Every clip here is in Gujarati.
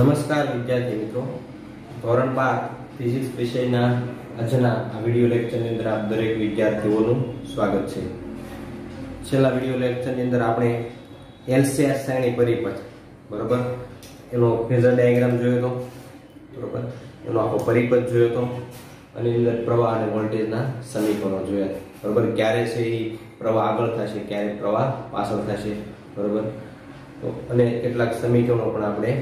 નમસ્કાર વિદ્યાર્થી મિત્રો. ધોરણ બાર ફિઝિક્સ વિષયના આજના આ વીડિયો લેક્ચરની અંદર આપ દરેક વિદ્યાર્થીઓનું સ્વાગત છે. છેલ્લા વીડિયો લેક્ચરની અંદર આપણે એલસીઆર શ્રેણી પરિપથ, બરોબર? એનો ફેઝર ડાયાગ્રામ જોયો હતો બરોબર? એનો આખો પરિપથ જોયો હતો અને અંદર પ્રવાહ અને વોલ્ટેજના સમીકરણો જોયા. બરોબર? ક્યારે છે એ પ્રવાહ આગળ થશે, ક્યારે પ્રવાહ પાછળ થશે? બરોબર? અને કેટલાક સમીકરણો પણ આપણે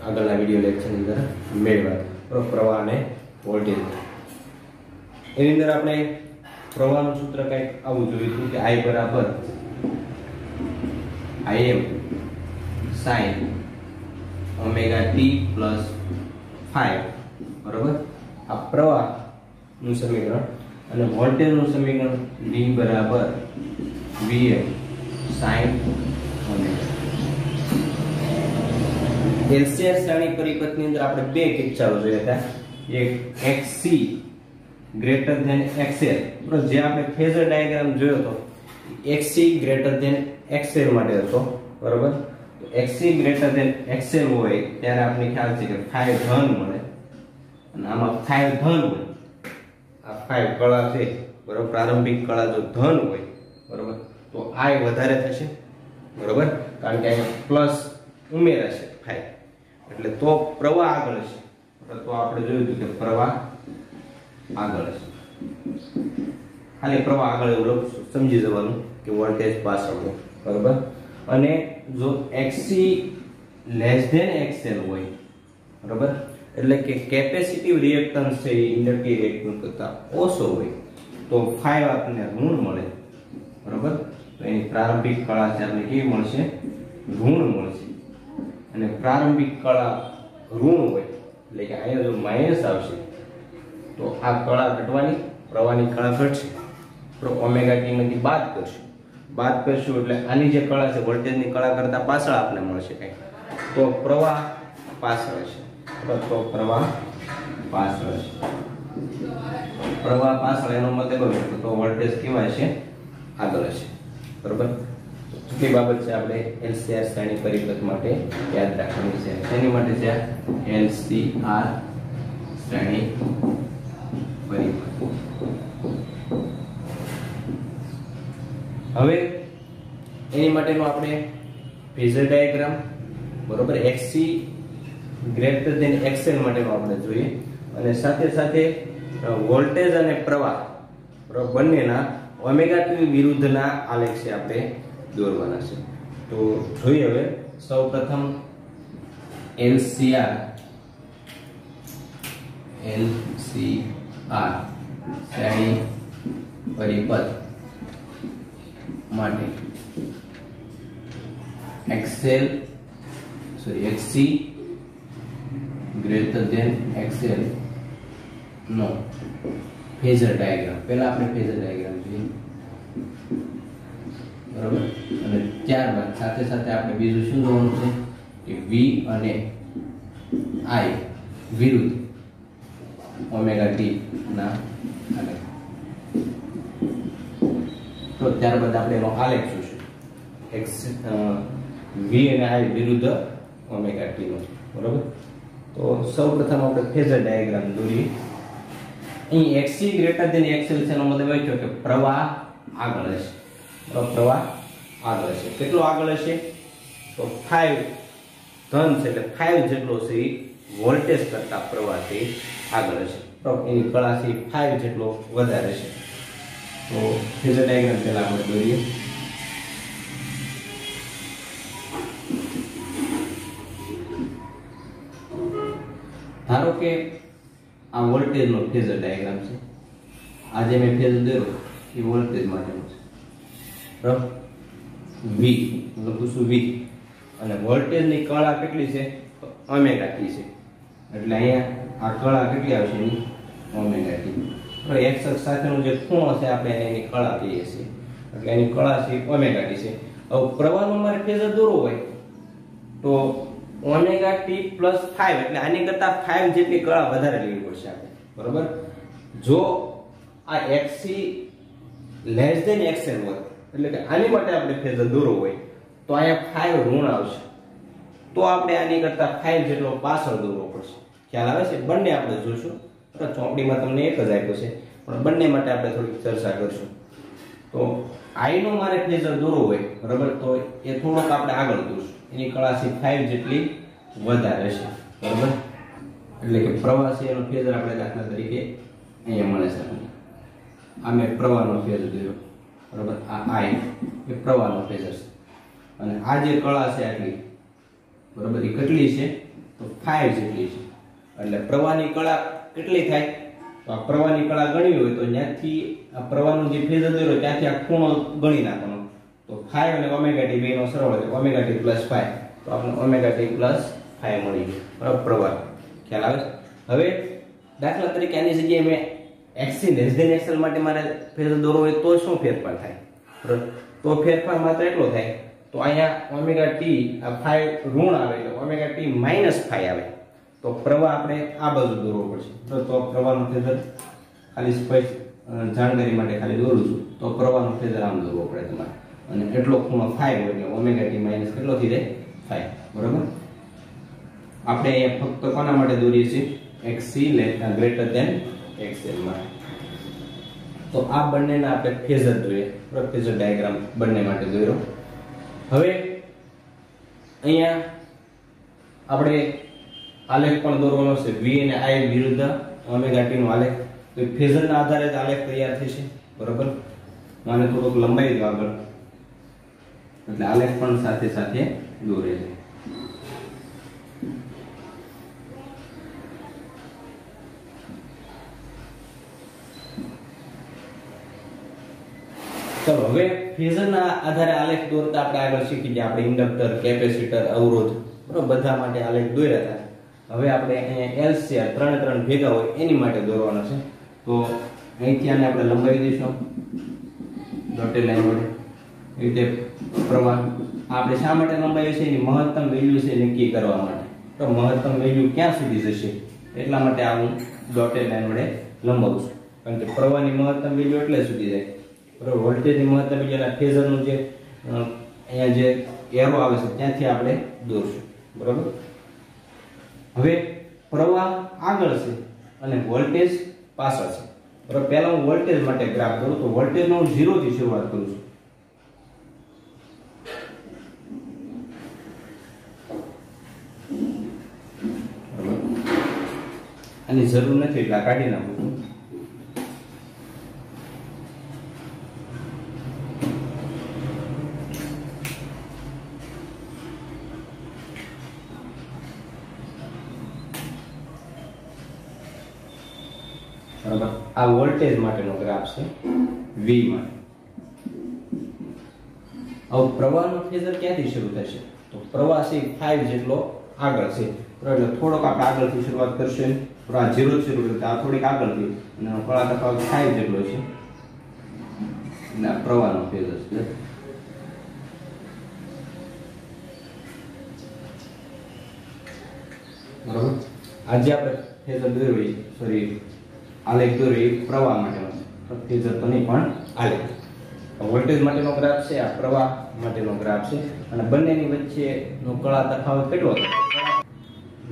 આગળના વીડિયો લેક્ચરની અંદર મેળવ્યા પ્રવાહ અને વોલ્ટેજ એની અંદર આપણે પ્રવાહનું સૂત્ર કંઈક આવું જોયું હતું કે આઈ બરાબર I M sine omega T plus five બરોબર? આ પ્રવાહનું સમીકરણ અને વોલ્ટેજનું સમીકરણ V બરાબર વીએમ સાઈન ઓમેગા એલસીઆર શ્રેણી પરિપથની અંદર આપણે બે કિસ્સાઓ જોયા હતા. એક XC ગ્રેટર ધેન XL બરોબર, જે આપણે ફેઝર ડાયાગ્રામ જોયો હતો. XC ગ્રેટર ધેન XL માટે હતો, બરોબર? XC ગ્રેટર ધેન XL હોય, ત્યારે આપણે ખ્યાલ છે કે 5 ધન મળે. અને આમાં 5 ધન હોય. આ 5 કળા છે, બરોબર? પ્રારંભિક કળા જો ધન હોય, બરોબર? તો I વધારે થશે, બરોબર? કારણ કે અહીંયા પ્લસ ઉમેરાશે 5 એટલે તો પ્રવાહ આગળ છે તો આપણે જોયું હતું કે પ્રવાહ આગળ છે ખાલી પ્રવાહ આગળ એવું સમજી જવાનું કે વોલ્ટેજ પાછળ બરોબર? અને જો એક્સી લેસ ધેન એક્સેલ હોય, બરોબર? એટલે કે કેપેસિટી રિએક્ટન્સ છે એ ઇન્ડક્ટિવ રિએક્ટન્સ કરતાં ઓછો હોય, તો ફાઈવ આપણને ઋણ મળે. બરોબર? તો એની પ્રારંભિક કળા છે આપણે કેવી મળશે? ઋણ મળશે. અને પ્રારંભિક કળા ઋણ હોય, એટલે કે અહીંયા જો માઇનસ આવશે, તો આ કળા ઘટવાની, પ્રવાહની કળા ઘટશે. ઓમેગા માંથી બાદ કરશું. બાદ કરશું એટલે આની જે કળા છે વોલ્ટેજની કળા કરતાં પાછળ આપણે મળશે કંઈ તો પ્રવાહ પાછળ છે તો પ્રવાહ પાછળ છે પ્રવાહ પાછળ, એનો મતલબ તો વોલ્ટેજ કેવાય છે? આગળ છે બરોબર? કેટલી બાબત છે આપણે એલસીઆર શ્રેણી પરિપથ માટે યાદ રાખવાની છે. તેની માટે છે? એલસીઆર શ્રેણી પરિપથ. હવે એની માટેનો આપણે ફેઝર ડાયાગ્રામ, બરોબર? એક્સસી ગ્રેટર ધેન એક્સએલ માટેનો આપણે જોઈએ. અને સાથે સાથે વોલ્ટેજ અને પ્રવાહ બંનેના ઓમેગા ટુ વિરુદ્ધના આલેખ છે આપણે દોરવાના છે. તો જોઈએ હવે સૌપ્રથમ એલસીઆર એલસીઆર શ્રેણી પરિપથ માટે XL sorry XC greater than XL નો ફેઝર ડાયાગ્રામ. પહેલા આપણે ફેઝર ડાયાગ્રામ જોઈએ. બરોબર? અને ત્યારબાદ સાથે સાથે આપણે બીજું શું જોવાનું છે કે V અને I વિરુદ્ધ ઓમેગા ટી ના આલેખ તો ત્યારબાદ આપણે એનો આલેખ જોશું. X V અને I વિરુદ્ધ ઓમેગા ટી નો. બરાબર? તો સૌપ્રથમ આપણે ફેઝર ડાયાગ્રામ દોરીએ. અહીં એક્સી ગ્રેટર દેન એક્સેલ છે એનો મતલબ એ છે કે પ્રવાહ આગળ હશે પ્રવાહ આગળ હશે કેટલો આગળ હશે? તો ફાઈવ ધન છે એટલે ફાઈવ જેટલો છે વોલ્ટેજ કરતા પ્રવાહથી આગળ હશે. એની કળાથી ફાઈવ જેટલો વધારે છે. તો ફેઝર ડાયાગ્રામ પહેલા આપણે દોરીએ. ધારો કે આ વોલ્ટેજનો ફેઝર ડાયાગ્રામ છે. આ જે મેં ફેઝ દોર્યો, એ વોલ્ટેજ માટેનો છે. V લખું છું V અને વોલ્ટેજની કળા કેટલી છે? ઓમેગા ટી છે. એટલે અહીંયા આ કળા કેટલી આવશે એની? Omega T. તો એક્સ અક્ષ સાથેનો જે ખૂણો છે, આપણે એની કળા કહીએ છીએ. એટલે એની કળા છે ઓમેગા ટી છે. હવે પ્રવાહનો મારે ફેઝર દોરવો હોય, તો ઓમેગા ટી પ્લસ ફાઈવ, એટલે આની કરતા ફાઈવ જેટલી કળા વધારે લેવી પડશે આપણે. બરોબર? જો આ એક્સી લેસ ધેન એક્સએલ હોય એટલે કે આની માટે આપણે ફેઝર દોરવો હોય, તો અહીંયા ફાઈવ ઋણ આવશે. તો આપણે આની કરતા ફાઈવ જેટલો પાછળ દોરવો પડશે. ખ્યાલ આવે છે? બંને આપણે બરાબર ચોપડીમાં તમને એક જ આપ્યો છે. પણ બંને માટે આપણે થોડીક ચર્ચા કરશું. તો આઈ નો મારે ફેઝર દોરવો હોય, બરાબર? તો એ થોડોક આપણે આગળ દોરશું. એની કળાસી ફાઈવ જેટલી વધારે છે. બરાબર? એટલે કે પ્રવાસી એનો ફેઝર આપણે દાખલા તરીકે અહીંયા મળે છે. આ મેં પ્રવાહનો ફેઝ દોર્યો બરાબર? આ આઈ એ પ્રવાહનો ફેઝર છે. અને આ જે કળા છે આટલી, બરાબર, એ કેટલી છે? તો ફાઈવ જેટલી છે. એટલે પ્રવાહની કળા કેટલી થાય? તો આ પ્રવાહની કળા ગણવી હોય તો ત્યાંથી આ પ્રવાહનો જે ફેઝર દોર્યો ત્યાંથી આ ખૂણો ગણી નાખવાનો. તો ફાઈવ અને ઓમેગા ટી બેનો સરળ એટલે ઓમેગા ટી પ્લસ ફાઈવ તો આપણે ઓમેગા ટી પ્લસ ફાઈવ મળી ગયું. બરાબર, પ્રવાહ. ખ્યાલ આવે? હવે દાખલા તરીકે આની જગ્યાએ મેં એક્સી લેસ એક્સેલ માટે મારે ફેઝર દોરવો હોય તો શું ફેરફાર થાય? તો ફેરફાર માત્ર એટલો થાય, તો અહીંયા ઓમેગા ટી આ ફાઈવ ઋણ આવે, એટલે ઓમેગા ટી માઇનસ ફાઈવ આવે. તો પ્રવાહ આપણે આ બાજુ દોરવો પડશે. તો પ્રવાહનો ફેઝર ખાલી સ્પષ્ટ જાણકારી માટે ખાલી દોરું છું. તો પ્રવાહનો ફેઝર આમ દોરવો પડે તમારે. અને એટલો ખૂણો ફાઈવ હોય એટલે ઓમેગા ટી માઇનસ કેટલો થઈ જાય ફાઈવ બરાબર? આપણે અહીંયા ફક્ત કોના માટે દોરીએ છીએ? એક્સી ગ્રેટર દેન તો આ બંનેના આપણે ફેઝર જોઈએ. બરાબર, ફેઝર ડાયાગ્રામ બંને માટે જોયો. હવે અહીંયા આપણે આલેખ પણ દોરવાનો છે. વી અને આઈ વિરુદ્ધ ઓમેગા આલેખ. તો ફેઝરના આધારે જ આલેખ તૈયાર થશે. બરાબર? મને થોડોક લંબાઈ દો આગળ. એટલે આલેખ પણ સાથે સાથે દોરે છે ચલો હવે ફેઝરના આધારે આલેખ દોરતા આપણે આગળ શીખી ગયા. આપણે ઇન્ડક્ટર, કેપેસિટર, અવરોધ. બરોબર? બધા માટે આલેખ દોર્યા હતા. હવે આપણે અહીંયા એલસીઆર, ત્રણે ત્રણ ભેગા હોય એની માટે દોરવાનો છે. તો અહીંથી આને આપણે લંબાવી દઈશું. ડોટેડ લાઈન વડે. રીતે પ્રવાહ આપણે શા માટે લંબાવી છે? એની મહત્તમ વેલ્યુ છે નક્કી કરવા માટે. તો મહત્તમ વેલ્યુ ક્યાં સુધી જશે? એટલા માટે આ હું ડોટેડ લાઈન વડે લંબાવું છું. કારણ કે પ્રવાહની મહત્તમ વેલ્યુ એટલે સુધી જાય. બરોબર વોલ્ટેજની મહત્તમ વેલ્યુના ફેઝરનું જે અહીંયા જે એરો આવે છે, ત્યાંથી આપણે દોરશું. બરાબર? હવે પ્રવાહ આગળ છે અને વોલ્ટેજ પાછળ છે. બરાબર? પહેલા હું વોલ્ટેજ માટે ગ્રાફ કરું, તો વોલ્ટેજનો હું 0 થી શરૂઆત કરું છું. અને જરૂર નથી એટલે કાઢી નાખું. છું બરાબર? આ વોલ્ટેજ માટેનો ગ્રાફ છે, V માટે. હવે પ્રવાહનો ફેઝર ક્યાંથી શરૂ થશે? તો પ્રવાહ છે 5 જેટલો આગળ છે. એટલે થોડોક આપણે આગળથી શરૂઆત કરશે. તો આ 0 થી શરૂ કરતા આ થોડીક આગળથી. અને કળા તફાવત 5 જેટલો છે. અને આ પ્રવાહનો ફેઝર છે. બરાબર? આજે આપણે ફેઝર દોરવી સોરી આલેખ દોરવી એ પ્રવાહ માટેનો છે. નહીં, પણ આલેખ વોલ્ટેજ માટેનો ગ્રાફ છે, આ પ્રવાહ માટેનો ગ્રાફ છે, અને બંનેની વચ્ચેનો કળા તફાવત કેટલો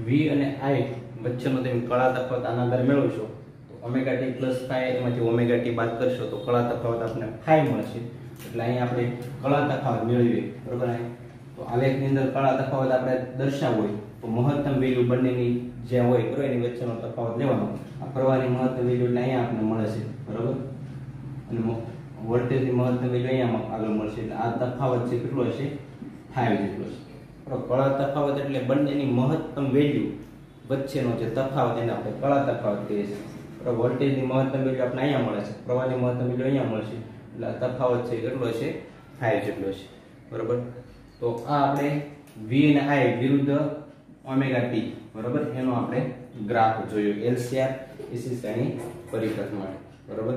વી અને I વચ્ચેનો તમે કળા તફાવત આના આધારે મેળવશો, તો ઓમેગા ટી પ્લસ ફાઈવ એમાંથી ઓમેગા ટી બાદ કરશો, તો કળા તફાવત આપણને ફાઈવ મળશે. એટલે અહીંયા આપણે કળા તફાવત મેળવીએ, બરોબર? અહીં તો આલેખની અંદર કળા તફાવત આપણે દર્શાવવો હોય. તો મહત્તમ વેલ્યુ બંનેની જે હોય એની વચ્ચેનો તફાવત લેવાનો. આ પ્રવાહની મહત્તમ વેલ્યુ અહીંયા આપણને મળે છે બરોબર? અને વોલ્ટેજની મહત્તમ વેલ્યુ અહીંયા આગળ મળશે. એટલે આ તફાવત છે કેટલો હશે? ફાઈવ જેટલો છે કળા તફાવત એટલે બંનેની મહત્તમ વેલ્યુ વચ્ચેનો જે તફાવત એને આપણે કળા તફાવત કહીએ છીએ. વોલ્ટેજની મહત્તમ વેલ્યુ આપણે અહીંયા મળે છે. પ્રવાહની મહત્તમ વેલ્યુ અહીંયા મળશે. એટલે આ તફાવત છે કેટલો છે ફાઈવ જેટલો છે બરોબર? તો આ આપણે વી અને આઈ વિરુદ્ધ ઓમેગા ટી, બરોબર? એનો આપણે ગ્રાફ જોયો. એલસીઆર એસી શ્રેણી પરિપથ માટે બરોબર?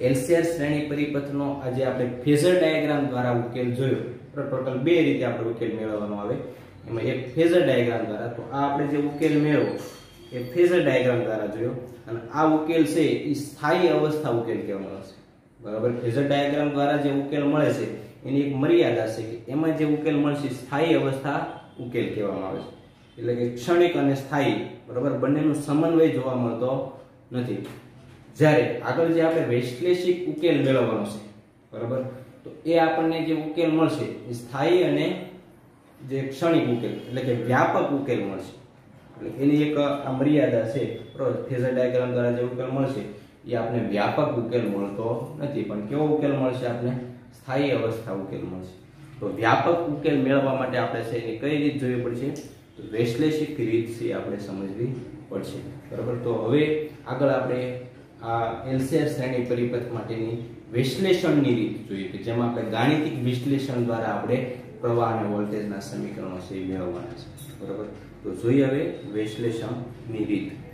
એલસીઆર શ્રેણી પરિપથનો આજે આપણે ફેઝર ડાયાગ્રામ દ્વારા ઉકેલ જોયો. ટોટલ બે રીતે આપણે ઉકેલ મેળવવાનો આવે. એમાં એક ફેઝર ડાયાગ્રામ દ્વારા, તો આ આપણે જે ઉકેલ મેળવો, એ ફેઝર ડાયાગ્રામ દ્વારા જોયો. અને આ ઉકેલ છે એ સ્થાયી અવસ્થા ઉકેલ કહેવામાં આવશે બરાબર? ફેઝર ડાયાગ્રામ દ્વારા જે ઉકેલ મળે છે, એની એક મર્યાદા છે કે એમાં જે ઉકેલ મળશે સ્થાયી અવસ્થા ઉકેલ કહેવામાં આવે છે. એટલે કે ક્ષણિક અને સ્થાયી, બરાબર? બંનેનો સમન્વય જોવા મળતો નથી. જ્યારે આગળ જે આપણે વૈશ્લેષિક ઉકેલ મેળવવાનો છે, બરાબર? તો એ આપણને જે ઉકેલ મળશે, એ સ્થાયી અને જે ક્ષણિક ઉકેલ, એટલે કે વ્યાપક ઉકેલ મળશે. એટલે એની એક આ મર્યાદા છે ફેઝર ડાયાગ્રામ દ્વારા જે ઉકેલ મળશે, એ આપણે વ્યાપક ઉકેલ મળતો નથી. પણ કેવો ઉકેલ મળશે આપણે સ્થાયી અવસ્થા ઉકેલ મળશે. તો વ્યાપક ઉકેલ મેળવવા માટે આપણે છે એની કઈ રીત જોવી પડશે? તો વૈશ્લેષિક રીત છે આપણે સમજવી પડશે. બરાબર? તો હવે આગળ આપણે આ એલસીઆર શ્રેણી પરિપથ માટેની વિશ્લેષણની રીત જોઈએ કે જેમાં આપણે ગાણિતિક વિશ્લેષણ દ્વારા આપણે પ્રવાહ અને વોલ્ટેજના સમીકરણો છે એ મેળવવાના છે. બરાબર? તો જોઈએ હવે વિશ્લેષણની રીત.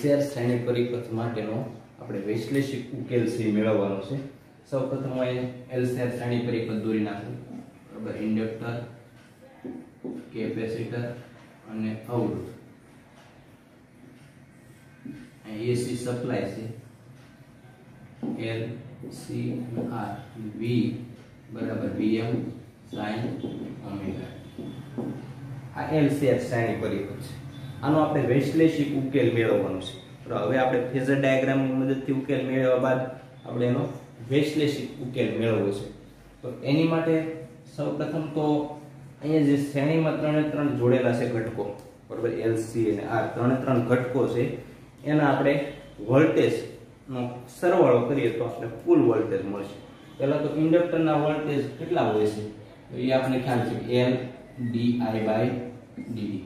બરાબર શ્રેણી પરિપથ માટેનો આપણે વૈશ્લેષિક ઉકેલ છે મેળવવાનો છે. સૌપ્રથમ હું એલસીઆર શ્રેણી પરિપથ દોરી નાખું. બરાબર, ઇન્ડક્ટર, કેપેસિટર અને અવરોધ. એસી સપ્લાય છે. એલ સી આર વી બરાબર વીએમ સાઇન ઓમેગા આ એલસીઆર શ્રેણી પરિપથ છે. આનો આપણે વૈશ્લેષિક ઉકેલ મેળવવાનો છે. તો હવે આપણે ફેઝર ડાયાગ્રામની મદદથી ઉકેલ મેળવ્યા બાદ આપણે એનો વૈશ્લેષિક ઉકેલ મેળવવો છે. તો એની માટે સૌપ્રથમ તો અહીંયા જે શ્રેણીમાં ત્રણે ત્રણ જોડેલા છે ઘટકો, બરોબર? એલસી અને આ ત્રણે ત્રણ ઘટકો છે. એના આપણે વોલ્ટેજનો સરવાળો કરીએ તો આપણે કુલ વોલ્ટેજ મળશે. પહેલાં તો ઇન્ડક્ટરના વોલ્ટેજ કેટલા હોય છે? એ આપણે ખ્યાલ છે L D I by DD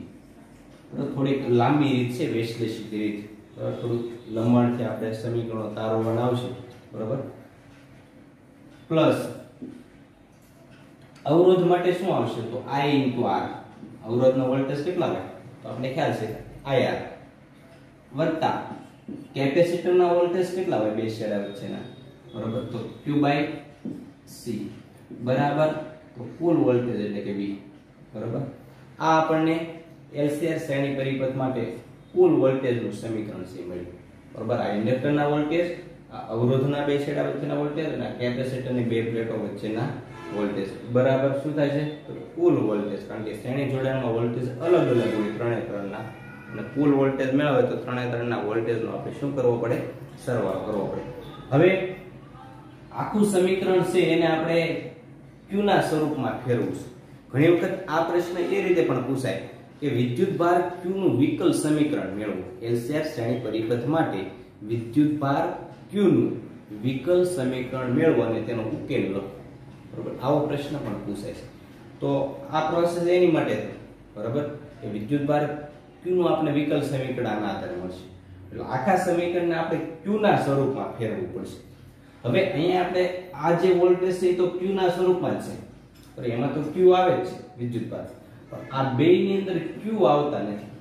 થોડીક લાંબી રીત છે વૈશ્લેષિક રીત. થોડુંક લંબાણથી આપણે સમીકરણો તારો બનાવશું. બરોબર? પ્લસ, અવરોધ માટે શું આવશે? તો આઈ ઇન્ટુ આર અવરોધનો વોલ્ટેજ કેટલા હોય? તો આપણે ખ્યાલ છે IR વત્તા કેપેસિટરના વોલ્ટેજ કેટલા હોય? બે છેડા વચ્ચેના. બરોબર? તો ક્યુ બાય સી બરાબર? તો કુલ વોલ્ટેજ એટલે કે બી બરોબર? આ આપણને એલસીઆર શ્રેણી પરિપથ માટે કુલ વોલ્ટેજનું સમીકરણ છે મળ્યું. બરોબર? આ ઇન્ડક્ટરના વોલ્ટેજ, આ અવરોધના બે છેડા વચ્ચેના વોલ્ટેજ અને કેપેસિટરની બે પ્લેટો વચ્ચેના વોલ્ટેજ. બરાબર શું થાય છે? તો કુલ વોલ્ટેજ, કારણ કે શ્રેણી જોડાણમાં વોલ્ટેજ અલગ અલગ હોય ત્રણે ત્રણના. અને કુલ વોલ્ટેજ મેળવે તો ત્રણે ત્રણના વોલ્ટેજનો આપણે શું કરવો પડે? સરવાળો કરવો પડે. હવે આખું સમીકરણ છે એને આપણે ક્યુના સ્વરૂપમાં ફેરવું છે. ઘણી વખત આ પ્રશ્ન એ રીતે પણ પૂછાય કે વિદ્યુત ભાર Q નું વિકલ સમીકરણ મેળવો. એલસીઆર શ્રેણી પરિપથ માટે વિદ્યુત ભાર Q નું વિકલ સમીકરણ મેળવો અને તેનો ઉકેલ લખો બરોબર? આવો પ્રશ્ન પણ પૂછાય છે. તો આ પ્રોસેસ એની માટે બરોબર? કે વિદ્યુત ભાર Q નું આપણે વિકલ સમીકરણ આના આધારે મળશે. એટલે આખા સમીકરણને આપણે Q ના સ્વરૂપમાં ફેરવવું પડશે. હવે અહીંયા આપણે આ જે વોલ્ટેજ છે એ તો Q ના સ્વરૂપમાં જ છે. પણ એમાં તો Q આવે જ છે, વિદ્યુત ભાર. પણ આ બે ની અંદર ક્યુ આવતા નથી.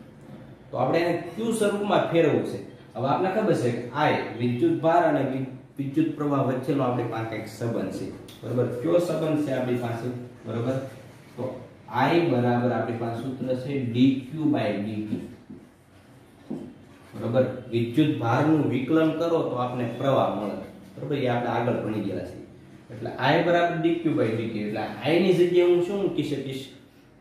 તો આપણે એને ક્યુ સ્વરૂપમાં ફેરવવું છે. હવે આપણે ખબર છે કે આ વિદ્યુત ભાર અને વિદ્યુત પ્રવાહ વચ્ચેનો આપણી પાસે એક સંબંધ છે. બરોબર? કયો સંબંધ છે આપણી પાસે? બરોબર? તો I બરાબર આપણી પાસે સૂત્ર છે dq dt. બરોબર? વિદ્યુત ભારનું વિકલન કરો તો આપણે પ્રવાહ મળે. બરોબર? એ આપણે આગળ ભણી ગયા છે એટલે I બરાબર dq dt. એટલે I ની જગ્યાએ હું શું મૂકી શકીશ?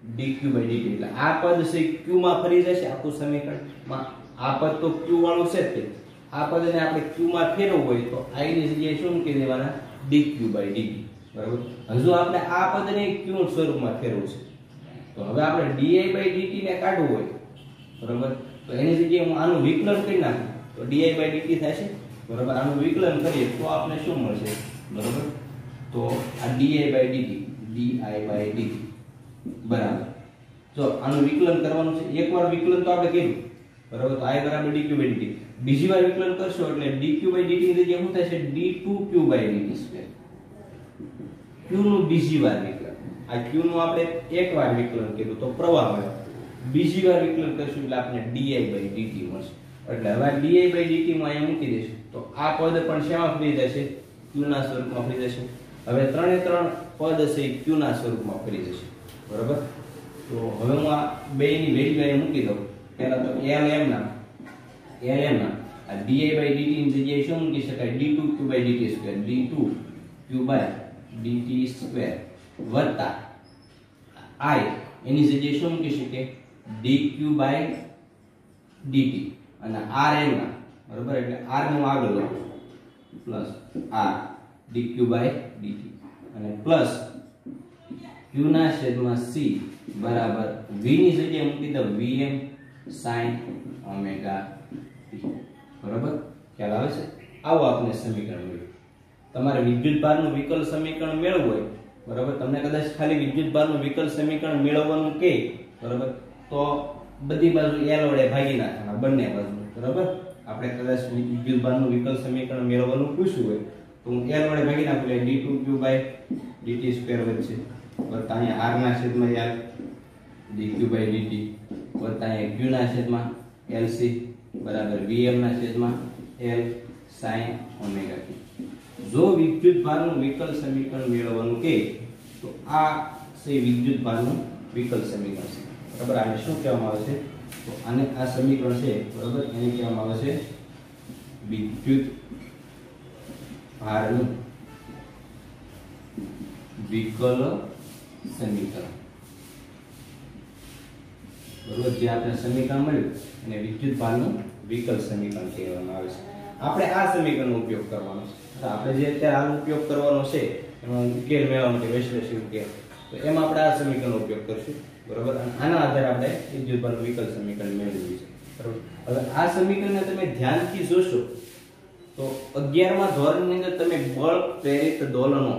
Dq dt એટલે આ પદ છે q માં ફરી જશે આખું સમીકરણમાં, આ પદ તો q વાળું છે તે. આ પદને આપણે q માં ફેરવવું હોય તો i ની જગ્યાએ શું મૂકી દેવાના? Dq dt બરાબર? હજુ આપણે આ પદને q સ્વરૂપમાં ફેરવવું છે. તો હવે આપણે di dt ને કાઢવું હોય. બરાબર? તો એની જગ્યાએ હું આનું વિકલન કરી નાખું. તો di dt થશે. બરાબર? આનું વિકલન કરીએ તો આપણે શું મળશે? બરાબર? તો આ di dt di dt બરાબર. જો આનું વિકલન કરવાનું છે, એકવાર વિકલન તો આપણે કર્યું. બરાબર, તો i બરાબર dq dt બીજી વાર વિકલન કરશો એટલે dq dt ની જગ્યાએ શું છે? d2q dt સ્ક્વેર q નું બીજી વાર વિકલન. આ q નું આપણે એકવાર વિકલન કર્યું તો પ્રવાહ મળ્યો બીજી વાર વિકલન કરશું એટલે આપણે di dt મળશે. એટલે હવે di dt માં અહીંયા મૂકી દેશું તો આ પદ પણ શેમાં ફરી જશે? q ના સ્વરૂપમાં ફરી જશે. હવે ત્રણે ત્રણ પદ છે q ના સ્વરૂપમાં ફરી જશે. બરાબર? તો હવે હું આ બેયની વેલ્યુ અહીંયા મૂકી દઉં. પહેલા તો lm ના એમ ના આ di dt ની જગ્યાએ શું મૂકી શકાય? d2q dt square d2q dt square વત્તા i. એની જગ્યાએ શું મૂકી શકીએ? dq dt અને rm ના બરાબર? એટલે r નું આગળ પ્લસ r dq dt અને પ્લસ q ના છેદમાં c બરાબર v ની જગ્યાએ મૂકી દો. vm sin ઓમેગા t બરાબર? ખ્યાલ આવે છે? આવું આપણે સમીકરણ મળ્યું તમારે વિદ્યુત ભારનું વિકલ સમીકરણ મેળવવું હોય, બરાબર? તમને કદાચ ખાલી વિદ્યુત ભારનું વિકલ સમીકરણ મેળવવાનું કે, બરાબર? તો બધી બાજુ l વડે ભાગી નાખવાના, બંને બાજુ, બરાબર? આપણે કદાચ વિદ્યુત ભારનું વિકલ સમીકરણ મેળવવાનું પૂછ્યું હોય, તો હું l વડે ભાગી નાખું એટલે d2q ટી સ્ક્વેર વચ્ચે. વત્તા અહીંયા r ના છેદમાં l dq dt વત્તા અહીંયા q ના છેદમાં lc બરાબર વીએમના છેદમાં એલ sin ઓમેગા જો વિદ્યુત ભારનું વિકલ સમીકરણ મેળવવાનું કે, તો આ છે વિદ્યુત ભારનું વિકલ સમીકરણ છે. બરાબર, આને શું કહેવામાં આવે છે? તો આને આ સમીકરણ છે, બરાબર, એને કહેવામાં આવે છે વિદ્યુત ભારનું વિકલ સમીકરણ. બરોબર, જે આપણે સમીકરણ મળ્યું, એને વિદ્યુત ભારનું વિકલ સમીકરણ કહેવામાં આવે છે. આપણે આ સમીકરણનો ઉપયોગ કરવાનો છે. આપણે જે અત્યારે હાલ ઉપયોગ કરવાનો છે એનો ઉકેલ મેળવવા માટે વૈશ્લેષિક ઉકેલ. તો એમાં આપણે આ સમીકરણનો ઉપયોગ કરીશું. બરોબર? અને આના આધારે આપણે વિદ્યુત ભારનું વિકલ સમીકરણ મેળવ્યું છે બરોબર? હવે આ સમીકરણને તમે ધ્યાનથી જોશો, તો 11મા ધોરણની અંદર તમે બળ પ્રેરિત દોલનો,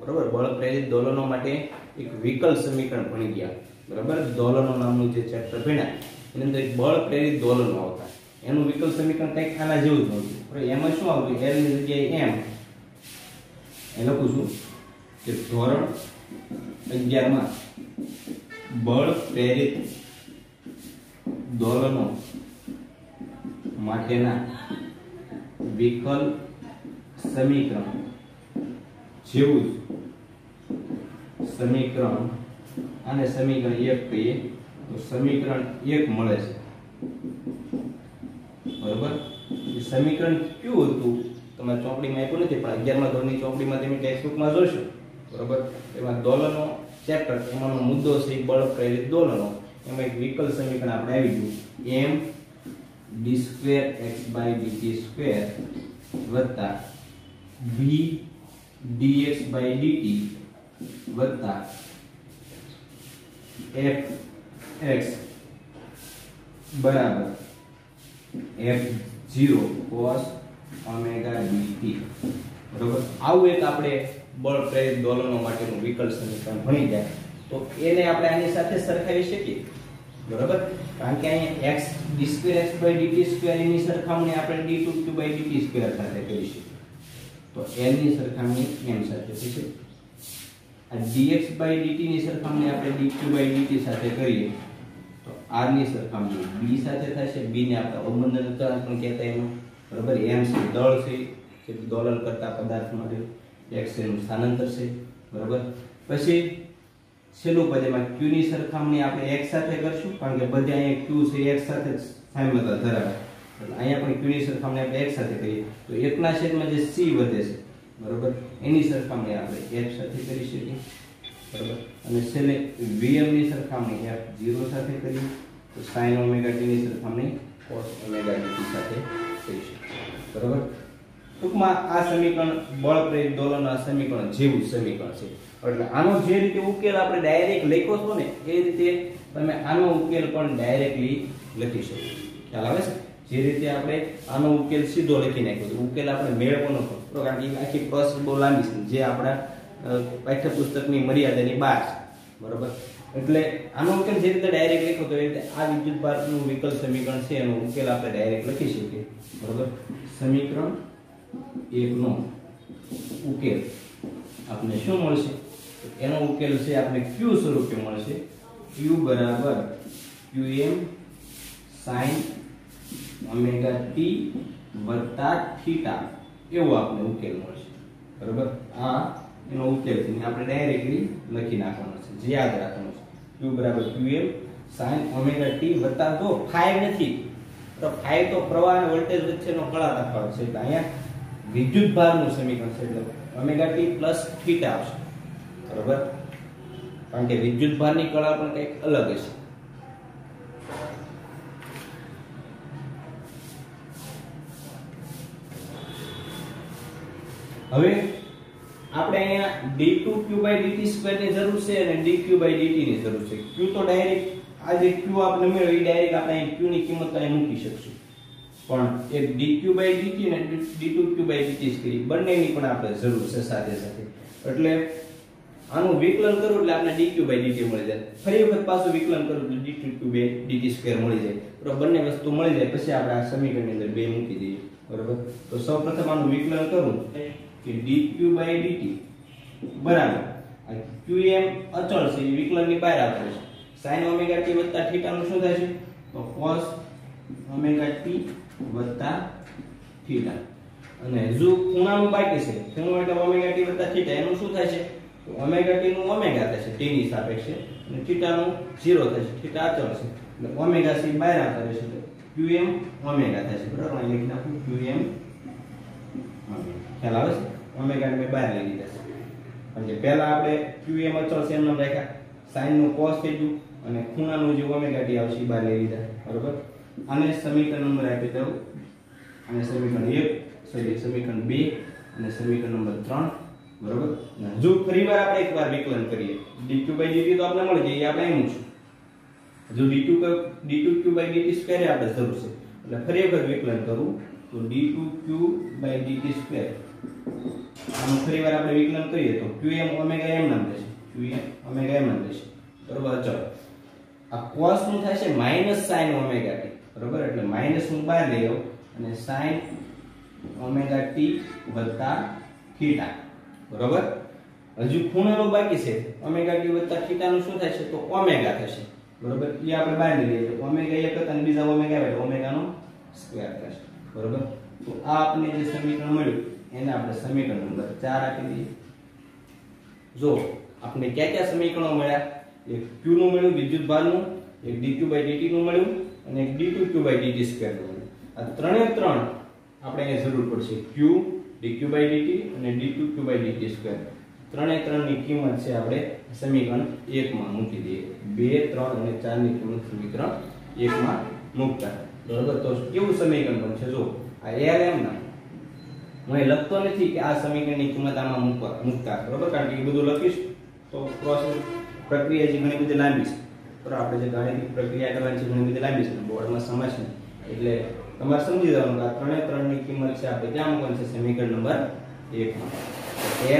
બરોબર? બળ પ્રેરિત દોલનો માટે એક વિકલ સમીકરણ ભણી ગયા. બરાબર? દોલનો નામનું જે ચેપ્ટર ભણ્યા, એની અંદર એક બળ પ્રેરિત દોલનો આવતા. એનું વિકલ સમીકરણ કંઈક આના જેવું જ નહોતું પણ એમાં શું આવતું? એલની જગ્યાએ એમ એ લખું છું કે ધોરણ 11 માં બળ પ્રેરિત દોલનો માટેના વિકલ સમીકરણ જેવું જ સમીકરણ આને સમીકરણ એક કહીએ તો સમીકરણ એક મળે છે. બરોબર? સમીકરણ કયું હતું? તમારે ચોપડીમાં આપ્યું નથી, પણ અગિયારમા ધોરણની ચોપડીમાં તમે ટેક્સ્ટબુકમાં જોશો. બરોબર? એમાં દોલનો ચેપ્ટર એમાંનો મુદ્દો છે બળ પ્રેરિત દોલનો. એમાં એક વિકલ સમીકરણ આપણે આવી ગયું. M D square X by DT square વત્તા બી ડીએક્સ બાય dt વત્તા એફ એક્સ બરાબર f0 કોસ ઓમેગા ડીટી બરોબર? આવું એક આપણે બળ પ્રેરિત દોલનો માટેનું વિકલ સમીકરણ ભણી જાય. તો એને આપણે આની સાથે સરખાવી શકીએ. બરોબર? કારણ કે અહીંયા x d square x by dt square એની સરખામણી આપણે d2q બાય dt સ્ક્વેર સાથે કરીશું તો ની સરખામણી એમ સાથે થશે આ dx બાય dt ની સરખામણી આપણે dq બાય dt સાથે કરીએ, તો r ની સરખામણી b સાથે થશે. b ને આપણે અવમંદન અચળાંક પણ કહેતા એમાં. બરાબર? m છે દળ છે કે દોલન કરતા પદાર્થ માટે x એનું સ્થાનાંતર છે. બરાબર? પછી છેલ્લું પદ એમાં q ની સરખામણી આપણે x સાથે કરશું, કારણ કે બધે અહીંયા q છે, x સાથે જ સામ્યતા ધરાવે. અહીંયા પણ q ની સરખામણી આપણે x સાથે કરીએ. તો એકના છેદમાં જે c વધે છે બરોબર? એની સરખામણી આપણે એફ સાથે કરી શકીએ. બરોબર? અને છેલ્લે વીએમની સરખામણી f0 સાથે કરીએ. તો sin ઓમેગા t ની સરખામણી કોસ ઓમેગા ટી સાથે કરી શકીએ. બરોબર? ટૂંકમાં આ સમીકરણ બળ પ્રેરિત દોલનના સમીકરણ જેવું સમીકરણ છે. એટલે આનો જે રીતે ઉકેલ આપણે ડાયરેક્ટ લખ્યો છો ને, એ રીતે તમે આનો ઉકેલ પણ ડાયરેક્ટલી લખી શકો. ખ્યાલ આવે છે? જે રીતે આપણે આનો ઉકેલ સીધો લખી નાખ્યો તો ઉકેલ આપણે મેળવો નતો કારણ કે આખી પ્રોસેસ બહુ લાંબી છે. જે આપણા પાઠ્યપુસ્તકની મર્યાદાની બહાર છે. બરોબર? એટલે આનો ઉકેલ જે રીતે ડાયરેક્ટ લખ્યો તો એ રીતે આ વિદ્યુત ભારનું વિકલ સમીકરણ છે. એનો ઉકેલ આપણે ડાયરેક્ટ લખી શકીએ. બરોબર? સમીકરણ એકનો ઉકેલ આપણે શું મળશે? એનો ઉકેલ છે આપણે ક્યુ સ્વરૂપે મળશે. ક્યુ બરાબર qm sin ઓમેગા t વત્તા થીટા એવો આપણે ઉકેલ મળશે. બરોબર? આ એનો ઉકેલ છે. આપણે ડાયરેક્ટલી લખી નાખવાનો છે. જે યાદ રાખવાનું છે. Q બરાબર qm sin ઓમેગા t વત્તા તો phi નથી. તો phi તો પ્રવાહ અને વોલ્ટેજ વચ્ચેનો કળા રાખવાનો છે. એટલે અહીંયા વિદ્યુત ભારનું સમીકરણ છે. એટલે ઓમેગા t પ્લસ થીટા આવશે. બરોબર? કારણ કે વિદ્યુત ભારની કળા પણ કંઈક અલગ હશે. હવે આપણે અહીંયા d2q/dt2 ની જરૂર છે અને dq/dt ની જરૂર છે. q તો ડાયરેક્ટ આ જે q આપણે મેળવ્યો એ ડાયરેક્ટ આપણે અહીં q ની કિંમત અહીં મૂકી શકશું. પણ એક dq/dt અને d2q/dt જ કરી બંનેની પણ આપણે જરૂર છે સાથે સાથે. એટલે આનું વિકલન કરું એટલે આપણે dq/dt મળી જાય. ફરી વખત પાછું વિકલન કરું તો d2q/dt2 મળી જાય. તો બંને વસ્તુ મળી જાય. પછી આપણે આ સમીકરણની અંદર બે મૂકી દઈએ. બરોબર? તો સૌપ્રથમ આનું વિકલન કરું. કે dq/dt બરાબર. આ qm અચળ છે વિકલનની બહાર આવે છે. sin ઓમેગા t થીટા નું શું થાય છે? તો cos ઓમેગા t થીટા અને જો ખૂણાનું બાકી છે ખૂણો એટલે ઓમેગા t થીટા એનું શું થાય છે? તો ઓમેગા t નું ઓમેગા થશે t ની સાપેક્ષે. અને થીટા નું 0 થશે થીટા અચળ છે. એટલે ઓમેગા c બહાર આવે છે qm ઓમેગા થશે બરાબર? અહીં લખી નાખું qm ખ્યાલ આવે છે? ઓમેગા ને મેં બહાર લઈ લીધા છે. એટલે પહેલા આપણે qm અચળ એમ નામ રાખ્યા sin નું cos થઈ ગયું અને ખૂણાનું જે ઓમેગા ડી આવશે એ બહાર લઈ લીધા, બરોબર? આને સમીકરણ નંબર આપી દઉં. અને સમીકરણ 1 સોરી સમીકરણ 2 અને સમીકરણ નંબર 3 બરોબર? જો ફરીવાર આપણે એકવાર વિકલન કરીએ. dq/dt તો આપણે મળી જાય આપણે એમ છે. જો d2 d2q/dt2 એ આપણે જરૂર છે. એટલે ફરી વિકલન કરું. તો d2q/dt2 આનું ફરીવાર આપણે વિકલન કરીએ તો qm ઓમેગા m નામ રહેશે qm ઓમેગા m નામ રહેશે બરોબર? ચલો. આ cos નું થાય છે માઇનસ sin ઓમેગા t. બરોબર? એટલે માઇનસનું બહાર લઈ આવું અને sin ઓમેગા t વત્તા થીટા બરોબર? હજુ ખૂણાનો બાકી છે. ઓમેગા t વત્તા થીટા નું શું થાય છે? તો ઓમેગા થશે. બરોબર? એ આપણે બહાર લઈ લઈએ. ઓમેગા એક હતા અને બીજા ઓમેગા એટલે ઓમેગા નો સ્ક્વેર થશે. બરોબર? તો આ આપણને જે સમીકરણ મળ્યું એને આપણે સમીકરણ નંબર ચાર આપી દઈએ. જો આપણે કયા કયા સમીકરણો મળ્યા? એક q નું મળ્યું, વિદ્યુત ભારનું, એક dq/dt નું મળ્યું, અને એક d2q/dt2 નું મળ્યું. આ ત્રણે ત્રણ આપણે અહીંયા જરૂર પડશે. Q dq/dt અને d2q/dt2 ત્રણે ત્રણની કિંમત છે આપણે સમીકરણ 1 માં મૂકી દઈએ. 2 3 અને 4 ની કિંમત સમીકરણ 1 માં મૂકતા. બરોબર? તો કેવું સમીકરણ બનશે? જો આ ALM ના હું એ લખતો નથી કે આ સમીકરણની કિંમત આમાં મૂકવા મૂકતા. બરોબર? કારણ કે એ બધું લખીશ તો પ્રોસેસ પ્રક્રિયા જે ઘણી બધી લાંબી છે. બરાબર આપણે જે ગાણિતિક પ્રક્રિયા કરવાની છે, ઘણી બધી લાંબી છે. બોર્ડમાં સમજ નહીં એટલે તમારે સમજી જવાનું કે આ ત્રણે ત્રણની કિંમત છે. આપણે ક્યાં મૂકવાની છે? સમીકરણ નંબર 1 માં.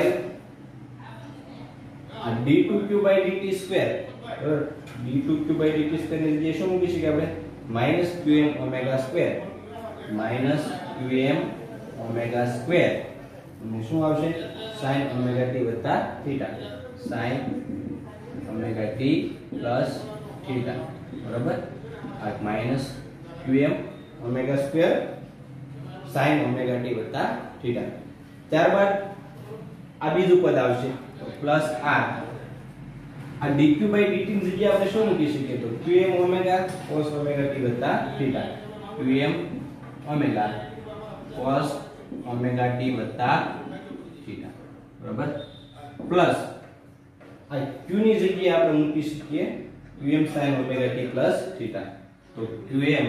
L આ d2q/dt2 બરાબર? d2q/dt2 ની જગ્યાએ શું મૂકી શકીએ આપણે? Minus Q M omega square qm omega square અને શું આવશે? sin ઓમેગા t વત્તા theta sin omega t plus theta બરાબર? આ minus qm omega square sin omega t વત્તા થીટા ત્યારબાદ આ બીજું પદ આવશે. Plus r. આ dq dt ની જગ્યાએ આપણે શું મૂકી શકીએ? તો qm omega cos omega t વત્તા theta qm omega cos omega T વત્તા થીટા. બરાબર? પ્લસ, આ ક્યુ ની જગ્યાએ આપણે મૂકી શકીએ qm sin omega T plus theta. તો qm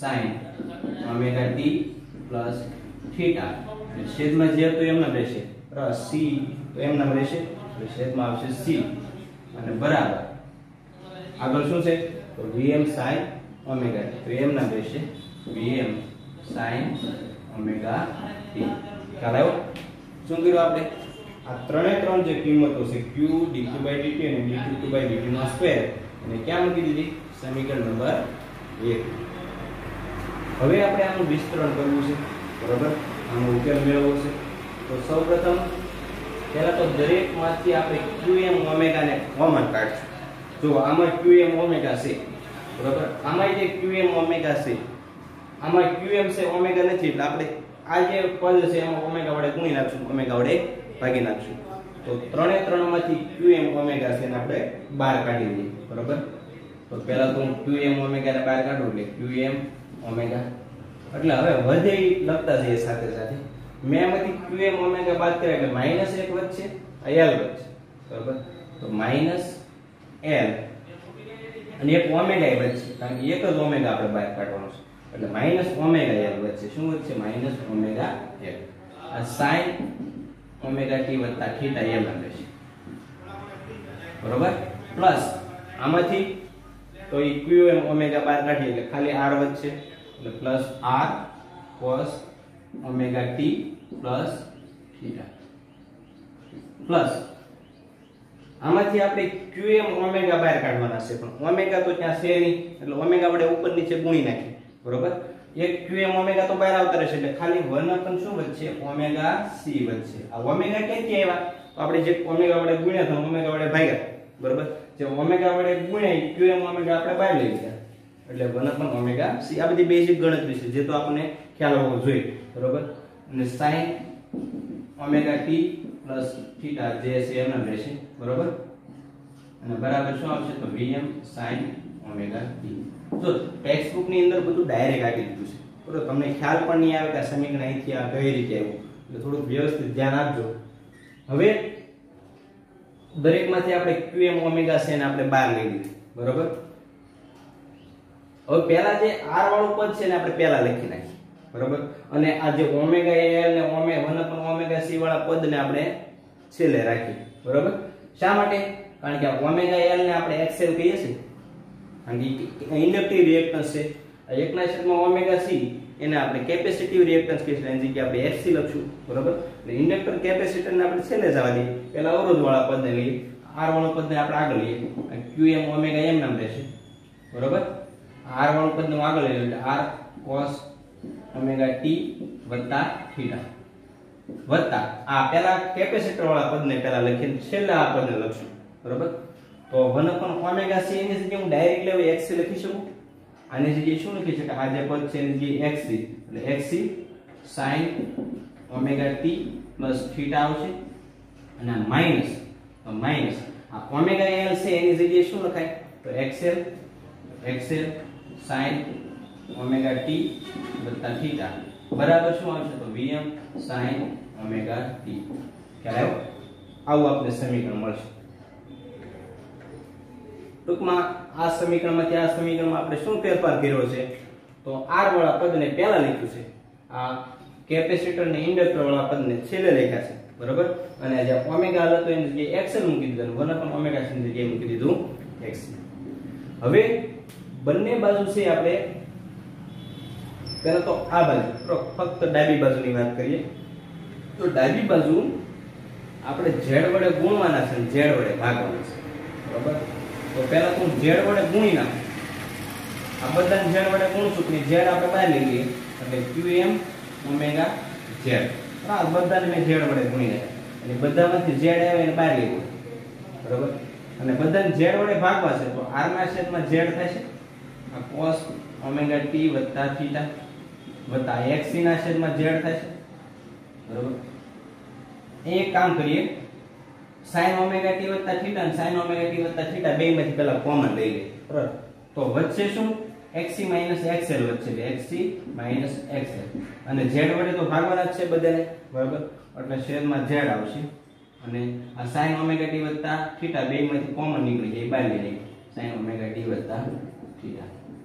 sin omega T plus theta. છેદમાં જે હતું એમના રહેશે. સી તો એમના રહેશે. છેદમાં આવશે સી અને બરાબર. આગળ શું છે? તો vm sin ઓમેગા તો એમના રહેશે vm sin ઓમેગા ટી. ખ્યાલ આવ્યો? શું કર્યું આપણે? આ ત્રણે ત્રણ જે કિંમતો છે, q dq dt અને dq dt નો સ્ક્વેર અને ક્યાં મૂકી દીધી? સમીકરણ નંબર 1 હવે આપણે આનું વિસ્તરણ કરવું છે, બરાબર? આનો ઉકેલ મેળવવો છે. તો સૌપ્રથમ, પહેલા તો દરેકમાંથી આપણે qm ઓમેગા ને કોમન કાઢશું. જો આમાં qm ઓમેગા છે, બરાબર? આમાં જે qm ઓમેગા છે આમાં qm છે ઓમેગા નથી એટલે આપણે આ જે પદ છે એમાં ઓમેગા વડે ગુણી નાખશું ઓમેગા વડે ભાગી નાખશું. તો ત્રણે ત્રણમાંથી qm ઓમેગા છે ને આપણે બહાર કાઢી દઈએ, બરાબર? તો પહેલા તો હું qm ઓમેગા ને બહાર કાઢું એટલે qm ઓમેગા એટલે હવે વધે લખતા જઈએ સાથે સાથે. મેં આમાંથી qm ઓમેગા બાદ કર્યા એટલે માઇનસ એક વધશે આ l વધશે, બરાબર? તો માઇનસ l અને એક ઓમેગા વધશે, કારણ કે એક જ ઓમેગા આપણે બહાર કાઢવાનો છે. એટલે માઇનસ ઓમેગા એલ વધશે શું વધશે માઇનસ ઓમેગા એલ આ સાઈન ઓમેગા ટી વત્તા થીટા એલ આવે રહેશે. બરોબર? પ્લસ આમાંથી તો એ qm ઓમેગા બહાર કાઢીએ એટલે ખાલી આર વધશે એટલે plus R cos omega T plus theta plus આમાંથી આપણે ક્યુએમ ઓમેગા બહાર કાઢવાના છે. પણ ઓમેગા તો ત્યાં છે નહીં. એટલે ઓમેગા વડે ઉપર નીચે ગુણી નાખીએ. બરોબર? એક qm ઓમેગા તો બહાર આવતા રહેશે, એટલે ખાલી 1 અપન શું વધશે? ઓમેગા c વધશે. આ ઓમેગા ક્યાંથી આવ્યા તો આપણે જે ઓમેગા વડે ગુણ્યા તો ઓમેગા વડે ભાગ્યા. બરોબર? જે ઓમેગા વડે ગુણ્યા qm ઓમેગા આપણે બહાર લઈ લીધા એટલે 1 અપન ઓમેગા c. આ બધી બેઝિક ગણતરી છે, જે તો આપણને ખ્યાલ હોવો જોઈએ. બરોબર? અને sin ઓમેગા t થીટા જે છે એમના રહેશે. બરોબર? અને બરાબર શું આવશે? તો vm sin ઓમેગા t. તો ટેક્સ્ટ બુકની અંદર બધું ડાયરેક્ટ આપી દીધું છે. બરોબર તમને ખ્યાલ પણ નહીં આવે કે આ સમીકરણ અહીંથી આ કઈ રીતે આવ્યું. એટલે થોડુંક વ્યવસ્થિત ધ્યાન આપજો. હવે દરેકમાંથી આપણે qm ઓમેગા છે ને આપણે બહાર લઈ લીધું. બરોબર? હવે પહેલા જે r વાળું પદ છે ને આપણે પહેલા લખી નાખીએ. બરોબર? અને આ જે ઓમેગા એલ ને ઓમે 1 upon ઓમેગા c વાળા પદને આપણે છેલ્લે રાખીએ. બરોબર? શા માટે? કારણ કે ઓમેગા એલ ને આપણે એક્સેલ કહીએ છીએ. ઇન્ડક્ટિવ રિએક્ટન્સ છે. એકના છેદમાં ઓમેગા સી એને આપણે કેપેસિટીવ રિએક્ટન્સ કહીશું એની જગ્યાએ આપણે એફસી લખશું. બરોબર? એટલે ઇન્ડક્ટર કેપેસિટરને આપણે છેલ્લે જવા દઈએ. પહેલા અવરોધ વાળા પદને લઈએ. આર વાળો પદને આપણે આગળ લઈએ. qm ઓમેગા એમ નામ રહેશે. બરોબર? આર વાળું પદને હું આગળ લઈ લઉં એટલે r cos ઓમેગા ટી વત્તા થીટા વત્તા. આ પહેલા કેપેસિટર વાળા પદને પહેલા લખીને છેલ્લા આ પદને લખશું. બરોબર? તો 1 upon ઓમેગા c એની જગ્યાએ હું ડાયરેક્ટ લેવું xc લખી શકું? આની જગ્યાએ શું લખી શકાય? આ જે પદ છે એની જગ્યાએ xc એટલે xc sin omega t plus theta આવશે. અને આ માઇનસ, તો માઇનસ, આ ઓમેગા l છે એની જગ્યાએ શું લખાય? તો xl xl sin omega t વત્તા બરાબર શું આવશે? તો vm sin ઓમેગા t ખ્યાલ આવ્યો? આવું આપણે સમીકરણ મળશે. ટૂંકમાં આ સમીકરણમાંથી આ સમીકરણમાં આપણે શું ફેરફાર કર્યો છે? તો r વાળા પદને પહેલા લખ્યું છે. આ કેપેસિટર ને ઇન્ડક્ટર વાળા પદને છેલ્લે લખ્યા છે. બરોબર? અને જે ઓમેગા હતો એની જગ્યાએ xl મૂકી દીધું અને 1 upon ઓમેગા ની જગ્યાએ મૂકી દીધું x. હવે બંને બાજુ છે આપણે પહેલા તો આ બાજુ. ફક્ત ડાબી બાજુની વાત કરીએ. તો ડાબી બાજુ આપણે z વડે ગુણવાના છે z વડે ભાગવાના છે. બરોબર? તો પહેલા તું z વડે ગુણી નાખ. આ બધાને z વડે ગુણશું કે z આપણે બહાર લઈ લઈએ. એટલે qm ઓમેગા z આ બધાને મેં z વડે ગુણી નાખ્યા. એટલે બધામાંથી z આવે એને બહાર લેવું. બરોબર? અને બધાને z વડે ભાગવા છે, તો r ના છેદમાં z થશે. આ cos ઓમેગા t વત્તા થીટા વત્તા x ના છેદમાં z થશે. બરોબર? એક કામ કરીએ. Sin ઓમેગા t વત્તા θ અને sin ઓમેગા t વત્તા θ બેયમાંથી પહેલા કોમન લઈ લે. બરાબર? તો વચ્ચે શું? xc xl વચ્ચે એટલે xc xl. અને z વડે તો ભાગવાના જ છે બધાને. બરાબર? એટલે છેદમાં z આવશે. અને આ sin ઓમેગા t વત્તા θ બેયમાંથી કોમન નીકળી જાય. બહાર લઈ લઈએ. sin ઓમેગા t વત્તા θ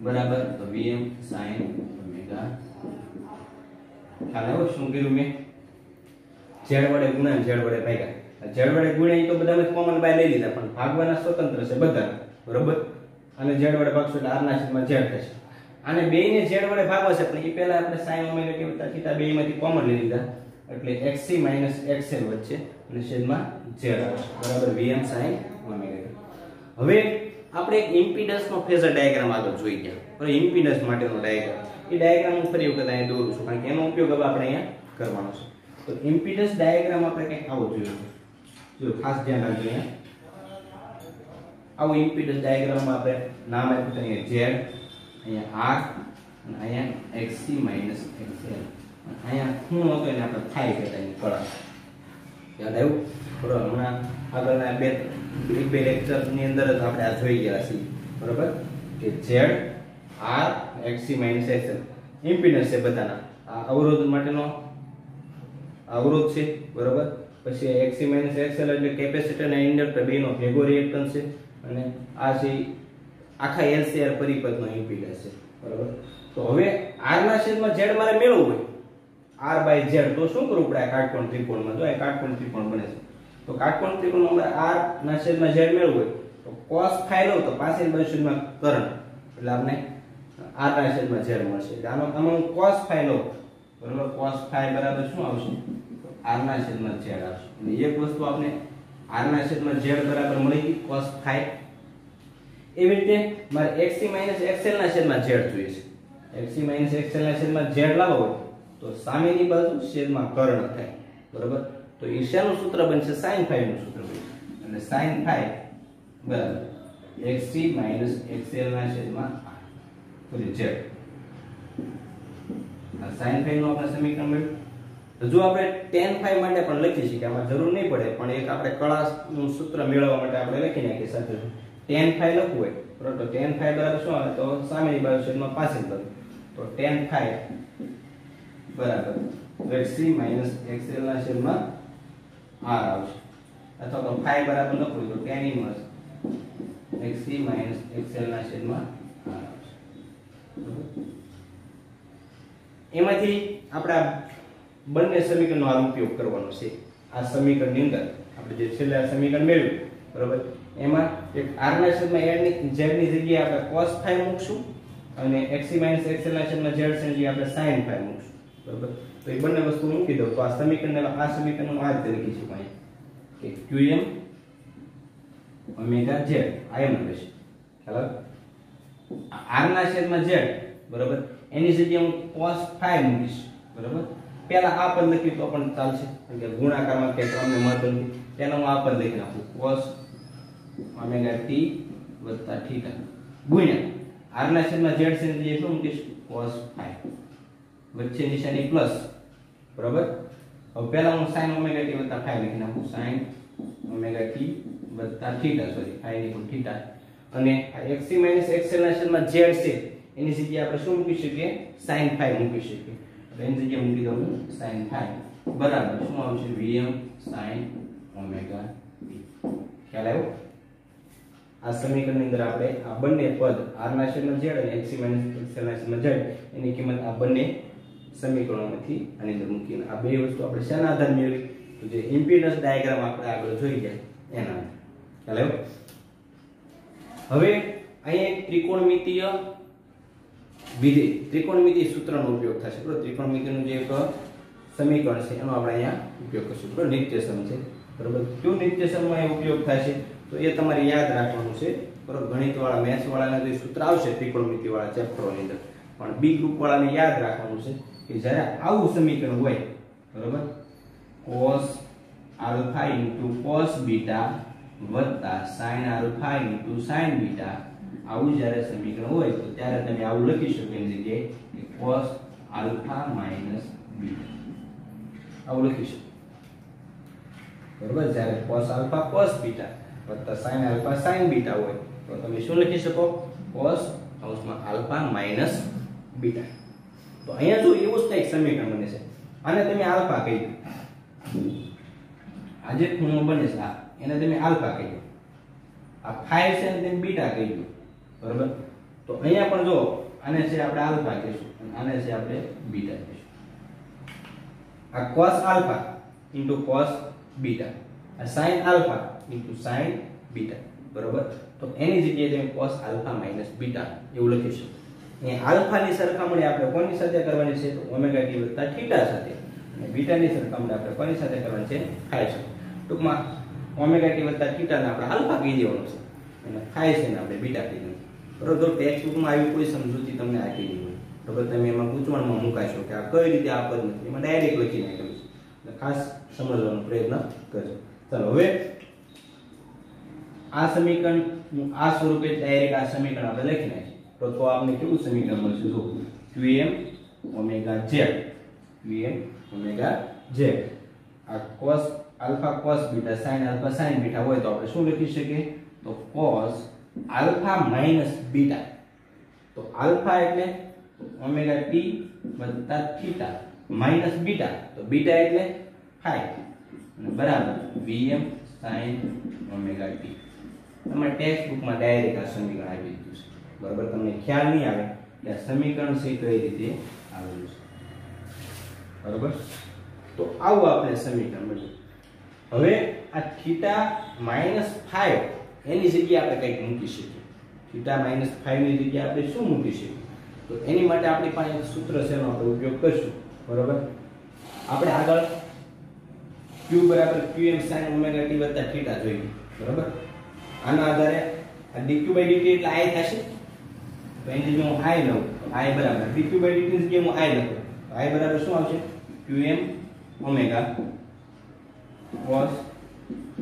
બરાબર? તો vm sin ઓમેગા ખ્યાલ આવ્યો શું કર્યું મેં? ઝેડ વડે ગુણ્યા ઝેડ વડે ભાગ્યા. ઝેડ વડે ગુણ્યા તો બધામાં કોમન બાય લઈ લીધા, પણ ભાગવાના સ્વતંત્ર છે બધા. બરોબર? અને ઝેડ વડે ભાગશો એટલે આર ના છેદમાં ઝેડ થશે. અને બે ને ઝેડ વડે ભાગવા છે, પણ એ પહેલા આપણે સાઈન ઓમેગા ટી વત્તા થીટા બે માંથી કોમન લઈ લીધા. એટલે xc xl વચ્ચે અને છેદમાં ઝેડ આવશે. બરાબર? Vm sin ઓમેગા હવે આપણે એક ઇમ્પિડન્સ નો ફેઝર ડાયાગ્રામ આગળ જોઈ ગયા. હવે ઇમ્પિડન્સ માટેનો ડાયાગ્રામ એ ડાયાગ્રામ હું ફરી વખત અહીંયા દોરું છું, કારણ કે એનો ઉપયોગ હવે આપણે અહીંયા કરવાનો છે. તો ઇમ્પિડન્સ ડાયાગ્રામ આપણે કંઈક આવો છે જો ખાસ ધ્યાન રાખજો અહીંયા આવો ઇમ્પિડન્સ ડાયાગ્રામમાં આપણે નામ આપ્યું છે અહીંયા ઝેડ અહીંયા આર અને અહીંયા xc માઇનસ xl અહીંયા શું હતો એને આપણે થાય કહેતા એની કળા યાદ આવ્યું બરોબર હમણાં આગળના બે એક બે લેક્ચરની અંદર જ આપણે આ જોઈ ગયા છીએ, બરોબર? કે Z R XC minus XL impedance છે બધાના. આ અવરોધ માટેનો અવરોધ છે, બરોબર? પછી એક્સી માઇનસ એક્સએલ એટલે કેપેસિટર અને ઇન્ડક્ટર બેનો ભેગો રિએક્ટન્સ છે અને આ છે આખા એલસીઆર પરિપથનો ઇમ્પિડન્સ છે, બરાબર? તો હવે આર ના છેદમાં ઝેડ મારે મેળવવું હોય આર બાય ઝેડ તો શું કરવું પડે આ કાટકોણ ત્રિકોણમાં? જો આ કાટકોણ ત્રિકોણ બને છે. તો કાટકોણ ત્રિકોણમાં અમારે આર ના છેદમાં ઝેડ મેળવવું હોય, તો cos ફાઈ લો તો પાસે બાજુ છેદમાં કરંટ એટલે આપણે આર ના છેદમાં ઝેડ મળશે. એટલે આનો તમામ cos ફાઈ લો બરાબર? cos ફાઈ બરાબર શું આવશે? આર ના છેદમાં ઝેડ આવશે અને એક વસ્તુ આપણે આરના છેદમાં ઝેડ બરાબર મળી ગઈ, cos ફાઈ એવી રીતે મારે xc xl ના છેદમાં ઝેડ જોઈએ છે. xc xl ના છેદમાં ઝેડ લાવો તો સામેની બાજુ છેદમાં કર્ણ થાય. બરોબર? તો ઈશાનું સૂત્ર બનશે sin phi નું સૂત્ર બનશે. એટલે sin phi બરાબર xc xl ના છેદમાં સોરી z આ sin phi નું આપણે સમીકરણ મળ્યું. તો જો આપણે tan phi માટે પણ લખી શકીએ, આમાં જરૂર નહીં પડે, પણ એક આપણે કળાનું સૂત્ર મેળવવા માટે આપણે લખી નાખીએ સાથે tan phi લખવું હોય, બરાબર, તો tan phi બરાબર શું આવે? તો સામેની બાજુ છેદમાં પાછળ બાજુ તો tan phi બરાબર xc xl ના છેદમાં r આવશે. અથવા તો phi બરાબર લખવું તો tan ઇન્વર્સ xc xl ના છેદમાં r આવશે. એમાંથી આપણે બંને સમીકરણનો આ ઉપયોગ કરવાનો છે. આ સમીકરણની અંદર આપણે જે છેલ્લા સમીકરણ મેળવ્યું, બરાબર? એમાં એક r ના છેદમાં ની, z ની જગ્યાએ આપણે cos phi મૂકશું અને xc xl ના છેદમાં z ની જે આપણે sin phi મૂકશું, બરાબર? તો એ બંને વસ્તુ મૂકી દઉં તો આ સમીકરણને આ સમીકરણ આ રીતે શકું અહીંયા. કે qm ઓમેગા z, આ એમ રહેશે ખ્યાલ r ના છેદમાં z, બરાબર? એની જગ્યાએ હું cos phi મૂકીશ, બરાબર? પહેલા આ પદ લખ્યું તો પણ ચાલશે. કે ગુણાકારમાં કે ક્રમને મહત્વ નથી. તેનો હું આ પદ લખી નાખું. cos ઓમેગા t વત્તા થીટા ગુણ્યા. R ના છેદમાં z છે જે શું મૂકીશ? cos phi. વચ્ચે નિશાની પ્લસ બરાબર? હવે પહેલા હું sin ઓમેગા t વત્તા phi લખી નાખું. sin ઓમેગા t વત્તા થીટા સોરી phi ની થીટા અને xc xl ના છેદમાં z છે. એની જગ્યાએ આપણે શું મૂકી શકીએ? sin phi મૂકી શકીએ. એટલે એની જગ્યાએ મૂકી દઉં હું sin phi બરાબર, શું આવશે વીએમ સાઇન ઓમેગા ટી ખ્યાલ આવ્યો? આ સમીકરણની અંદર આપણે આ બંને પદ r ના છેદમાં z અને x ના છેદમાં z એની કિંમત આ બંને સમીકરણોમાંથી આની અંદર મૂકીને આ બે વસ્તુ આપણે શેના આધારે મેળવી. તો જે ઇમ્પિડન્સ ડાયાગ્રામ આપણે આગળ જોઈ ગયા એના. ખ્યાલ આવ્યો? હવે અહીંયા એક ત્રિકોણમિતીય વિધેય ત્રિકોણમિતિ સૂત્રનો ઉપયોગ થશે, બરાબર? ત્રિકોણમિતિનું જે એક સમીકરણ છે, એનો આપણે અહીંયા ઉપયોગ કરીશું, બરાબર? નિત્યસમ છે, બરાબર? કયું નિત્યસમમાં એ ઉપયોગ થાય છે? તો એ તમારે યાદ રાખવાનું છે, બરાબર? ગણિતવાળા મેથ્સવાળાના જે સૂત્ર આવશે, ત્રિકોણમિતિવાળા ચેપ્ટરોની અંદર. પણ બી ગ્રુપવાળાને યાદ રાખવાનું છે કે જ્યારે આવું સમીકરણ હોય, બરાબર? Cos alpha into cos beta વત્તા sine alpha into sine beta આવું જ્યારે સમીકરણ હોય તો ત્યારે તમે આવું લખી શકો એની જગ્યાએ કે cos આલ્ફા માઇનસ બીટા આવું લખી શકો. બરોબર? જ્યારે cos આલ્ફા cos બીટા વત્તા sin આલ્ફા sin બીટા હોય, તો તમે શું લખી શકો? cos કૌંસમાં આલ્ફા માઇનસ બીટા. તો અહીંયા જો એવું જ કંઈક સમીકરણ બને છે. અને તમે આલ્ફા કહી દો. આ જે ખૂણો બને છે આ. એને તમે આલ્ફા કહી દો. આ 5 છે એને તમે બીટા કહી દો. બરોબર? તો અહીંયા પણ જો, આને છે આપણે આલ્ફા કહીશું અને આને છે આપણે બીટા કહીશું. આ cos આલ્ફા cos બીટા. આ sin આલ્ફા sin બીટા. બરોબર? તો એની જગ્યાએ તમે cos આલ્ફા બીટા એવું લખી શકો. અહીંયા આલ્ફાની સરખામણી આપણે કોની સાથે કરવાની છે? તો ઓમેગા ટી વત્તા થીટા સાથે. અને બીટાની સરખામણી આપણે કોની સાથે કરવાની છે? ફાઈ સાથે ટૂંકમાં ઓમેગા ટી વત્તા થીટાને આપણે આલ્ફા કહી દેવાનું છે. અને ખાય છે ને આપણે બીટા કહી દેવાનું બરોબર ટેક્સ્ટ બુકમાં આવી કોઈ સમજૂતી તમને આપેલી હોય બરોબર તમે એમાં ગૂંચવણમાં મુકાશો કે આ કઈ રીતે આ પદ નથી એમાં ડાયરેક્ટ લખી નાખેલું છે એટલે ખાસ સમજવાનો પ્રયત્ન કરજો. ચાલો, હવે આ સમીકરણ આ સ્વરૂપે ડાયરેક્ટ આ સમીકરણ આપણે લખી નાખીએ. તો તો આપણે કેવું સમીકરણ મળશે? જો qm omega z qm omega z આ cos alpha cos beta sin alpha sin beta હોય તો આપણે શું લખી શકીએ? તો cos આલ્ફા માઇનસ બીટા. તો આલ્ફા એટલે ઓમેગા ટી વત્તા થીટા માઇનસ બીટા. તો બીટા એટલે ફાઈ. અને બરાબર વીએમ સાઇન ઓમેગા ટી. તમારે ટેક્સ્ટ બુકમાં ડાયરેક્ટ આ સમીકરણ આવી દીધું છે. બરાબર? તમને ખ્યાલ નહીં આવે કે આ સમીકરણ છે કઈ રીતે આવેલું છે. બરાબર? તો આવું આપણે સમીકરણ મળ્યું હવે આ થીટા માઇનસ ફાઈવ એની જગ્યાએ આપણે કંઈક મૂકી શકીએ. થીટા માઇનસ ફાઈવની જગ્યાએ આપણે શું મૂકી શકીએ? તો એની માટે આપણી પાસે સૂત્ર છે, એનો આપણે ઉપયોગ કરશું. બરાબર? આપણે આગળ ક્યુ બરાબર એમ સાઇન ઓમેગા ટી વત્તા થીટા જોઈએ. બરાબર? આના આધારે આ dq dt એટલે i થશે. તો એની જગ્યાએ હું i લઉં. i બરાબર dq dt ની જગ્યાએ હું i લખું i બરાબર શું આવશે? qm omega cos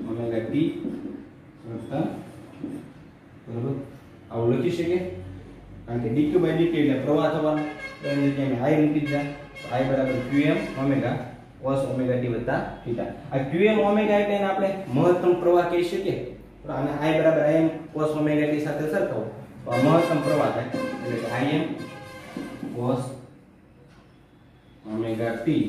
omega t વત્તા બરાબર? આવું લખી શકીએ? કારણ કે ડીક્યુ બાય ડીટી એટલે પ્રવાહ થવાનો. જગ્યાએ i મૂકી દીધા. તો બરાબર QM omega cos omega T વત્તા થીટા આ ક્યુએમ ઓમેગા એટલે એને આપણે મહત્તમ પ્રવાહ કહી શકીએ. અને આઈ બરાબર im કોસ ઓમેગા ટી સાથે સરખાવો. તો આ મહત્તમ પ્રવાહ થાય. એટલે કે આઈએમ કોસ ઓમેગા ટી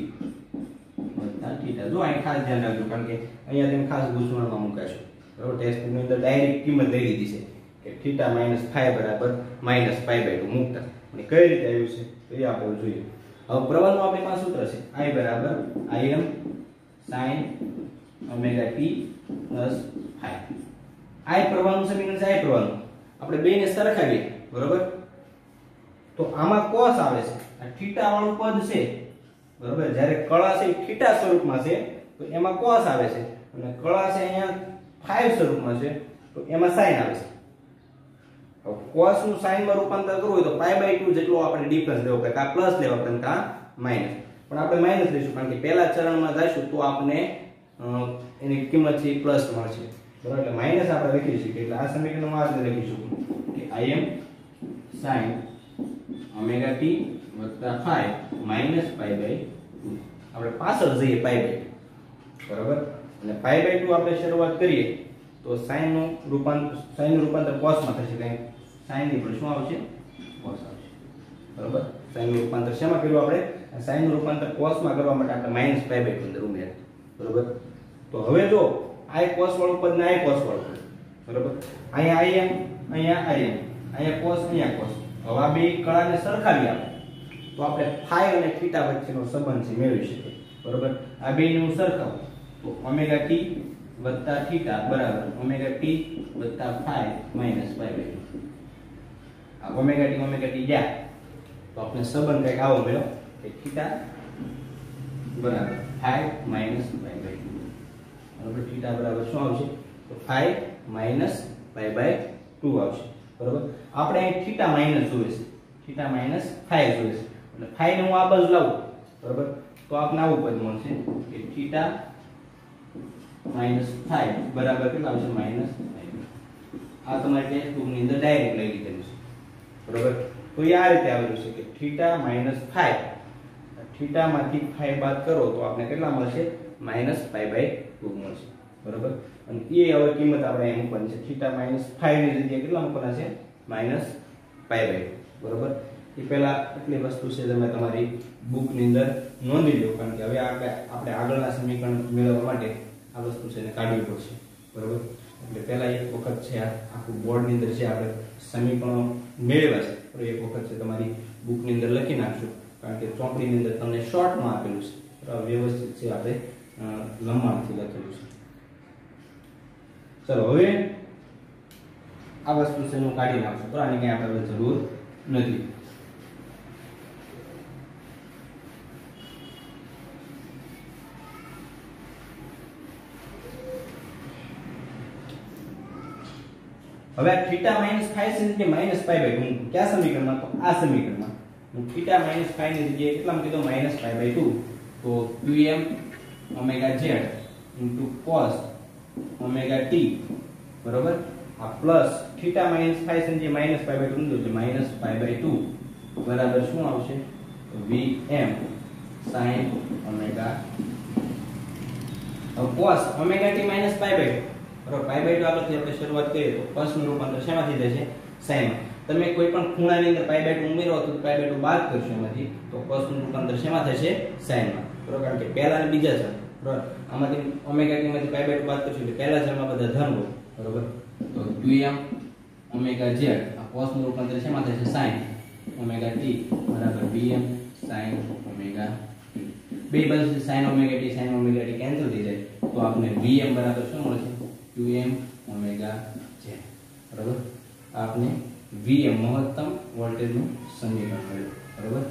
વત્તા થીટા જો અહીં ખાસ ધ્યાન રાખજો, કારણ કે અહીંયા તમે ખાસ ગૂંચવણમાં મુકાશો. ટેક્સ્ટની અંદર ડાયરેક્ટ કિંમત લઈ લીધી છે. કે થીટા માઇનસ ફાઈ બરાબર માઇનસ ફાઈ બાય ટુ મૂકતા. અને કઈ રીતે આવ્યું છે? તો એ આપણે જોઈએ. હવે પ્રવાહનું આપણી પાસે સૂત્ર છે. આઈ બરાબર, im sin omega t plus phi I પ્રવાહનું સમીકરણ છે આઈ પ્રવાહનું. આપણે બેને સરખાવીએ. બરાબર? તો આમાં કોસ આવે છે. આ થીટા વાળું પદ છે. બરાબર? જ્યારે કળા છે એ થીટા સ્વરૂપમાં છે, તો એમાં કોસ આવે છે. અને કળા છે અહીંયા ફાઈ સ્વરૂપમાં છે, તો એમાં સાઈન આવે છે. કોસનું સાઈનમાં રૂપાંતર કરવું હોય તો પાઈ બાય ટુ જેટલો આપણે ડિફરન્સ લેવો પડે કા પ્લસ લેવા પડે કા માઇનસ પણ આપણે માઇનસ લઈશું, કારણ કે પહેલા ચરણમાં જઈશું તો આપણે એની કિંમત છે પ્લસ મળશે. બરાબર, એટલે માઇનસ આપણે લખી શકીએ એટલે આ સમીકરણમાં આ રીતે લખીશું કે I M sine omega t વત્તા phi minus pi by two આપણે પાછળ જઈએ પાઈ બાય બરાબર? અને પાઈ બાય 2 આપણે શરૂઆત કરીએ, તો sin નું રૂપાંતર sin નું રૂપાંતર cos માં થશે, કારણ sin ની પણ શું આવશે? cos આવશે. બરાબર? sin નું રૂપાંતર શેમાં કર્યું આપણે? sin નું રૂપાંતર cos માં કરવા માટે આપણે માઇનસ પાઈ બાય 2 અંદર ઉમેર્યા. બરાબર? તો હવે જો, આ cos વાળું પદ ને આ cos વાળું પદ. બરાબર? અહીંયા im અહીંયા im અહીંયા cos અહીંયા cos. હવે આ બે કળાને સરખાવી આપણે. તો આપણે ફાઈ અને થીટા વચ્ચેનો સંબંધ છે, મેળવી શકીએ. બરોબર? આ બેનું સરખાવું. ઓમેગા ટી વત્તા થીટા બરાબર ઓમેગા ટી વત્તા ફાઈ માઇનસ પાઈ બાય આ ઓમેગા ટી ઓમેગા ટી ગયા તો આપણે સંબંધ કંઈક આવો મળ્યો કે થીટા બરાબર ફાઈ માઇનસ પાઈ બાય બરાબર થીટા બરાબર શું આવશે તો phi minus pi by two આવશે બરાબર આપણે અહીં થીટા માઇનસ જોઈએ છે થીટા માઇનસ ફાઈ જોઈએ છે એટલે ફાઈ ને હું આ બાજુ લાવું બરાબર તો આપને આવું પદ મળશે કે થીટા માઇનસ ફાઈવ બરાબર કેટલા આવશે માઇનસ આ તમારે ટેક્સ્ટ બુકની અંદર ડાયરેક્ટ લઈ લીધેલું છે. બરાબર? તો એ આ રીતે આવેલું છે કે થીટા માઇનસ ફાઈવ થીટા માંથી ફાઈ બાદ કરો તો આપણે કેટલા મળશે? માઇનસ ફાઈવ બાય ટુ મળશે. બરાબર? અને એ હવે કિંમત આપણે અહીં મૂકવાની છે. થીટા માઇનસ ફાઈવની જગ્યાએ કેટલા મૂકવાના છે? માઇનસ પાઈ બાય બરાબર? એ પહેલા એટલી વસ્તુ છે તમે તમારી બુકની અંદર નોંધી લો કારણ કે હવે આપણે આપણે આગળના સમીકરણ મેળવવા માટે આ વસ્તુ છે એને કાઢવી પડશે. બરોબર? એટલે પહેલા એક વખત છે આ આખું બોર્ડની અંદર છે આપણે સમીકરણો મેળવ્યા છે. એક વખત છે તમારી બુકની અંદર લખી નાખશું કારણ કે ચોપડીની અંદર તમને શોર્ટમાં આપેલું છે. વ્યવસ્થિત છે આપણે લંબાણથી લખેલું છે. ચલો, હવે આ વસ્તુ છે હું કાઢી નાખશું. તો આની કઈ આપણે જરૂર નથી. હવે આ થીટા માઇનસ ફાઈવ છે કે માઇનસ ફાઈવ બાય ટુ કયા સમીકરણમાં? તો આ સમીકરણમાં. હું થીટા માઇનસ ફાઈવની જગ્યાએ કેટલામાં કીધું? માઇનસ ફાઈવ બાય ટુ તો M omega Z into cos omega t બરોબર? આ પ્લસ થીટા માઇનસ ફાઈવ છે જે માઇનસ ફાઈવ બાય ટુ લીધું છે માઇનસ ફાઈવ બાય ટુ બરાબર શું આવશે? vm sin ઓમેગા હવે cos omega t minus pi by બરોબર પાઈ બાય ટુ આગળથી આપણે શરૂઆત કરીએ તો પંચનું રૂપાંતર શેમાંથી થશે sin તમે કોઈ પણ ખૂણાની અંદર પાઈ બાય ટુ ઉમેરો તો પાઈ બાય ટુ બાદ કરશો એમાંથી. તો cos રૂપાંતર શેમાં થશે સાઈનમાં બરાબર? કારણ કે પહેલા અને બીજા છે બરાબર? આમાંથી ઓમેગા ટી માંથી પાઈ બાય ટુ બાદ કરશો એટલે પહેલા જન્મમાં બધા ધન બરાબર? તો 2m ઓમેગા z, આ કોસનું રૂપાંતર શેમાં થશે સાઈન. ઓમેગા t, બરાબર? bm સાઈન ઓમેગા બે બાજુ sine omega t sine omega t cancel થઈ જાય. તો આપણે બીએમ બરાબર શું મળશે 2m ઓમેગા z બરાબર આ આપણે vm મહત્તમ વોલ્ટેજનું સમીકરણ મળ્યું બરાબર